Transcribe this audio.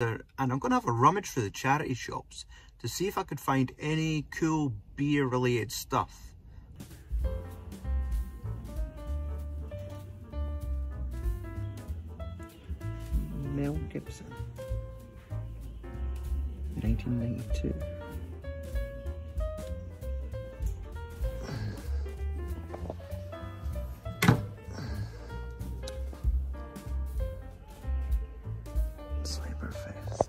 and I'm going to have a rummage through the charity shops to see if I could find any cool beer related stuff. Mel Gibson 1992 Sleeper face.